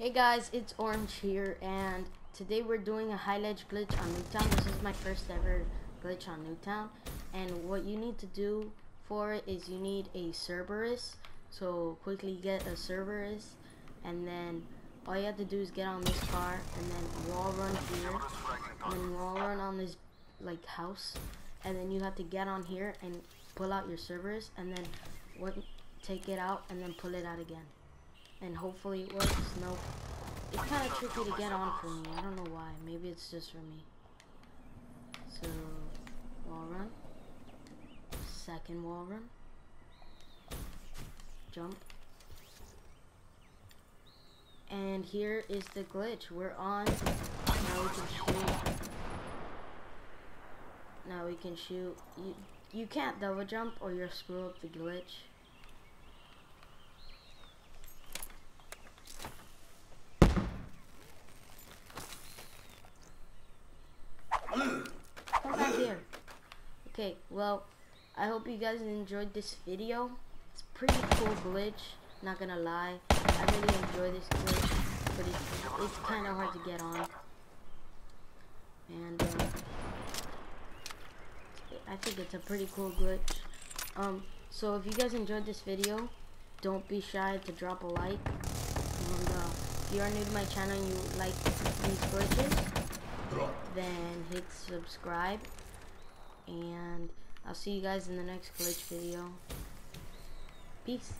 Hey guys, it's Orange here, and today we're doing a high ledge glitch on Nuketown. This is my first ever glitch on Nuketown, and what you need to do for it is you need a Cerberus. So quickly get a Cerberus, and then all you have to do is get on this car, and then wall run here, and then wall run on this like house, and then you have to get on here and pull out your Cerberus, and then what, take it out, and then pull it out again and hopefully it works. Nope. It's kind of tricky to get on for me. I don't know why. Maybe it's just for me. So, wall run. Second wall run. Jump. And here is the glitch. We're on. Now we can shoot. Now we can shoot. You, you can't double jump or you'll screw up the glitch. Okay, well, I hope you guys enjoyed this video. It's pretty cool glitch, not gonna lie. I really enjoy this glitch, but it's, it's kind of hard to get on. And, uh, I think it's a pretty cool glitch. Um, so if you guys enjoyed this video, don't be shy to drop a like. And, uh, if you are new to my channel and you like these glitches, then hit subscribe and I'll see you guys in the next glitch video. Peace.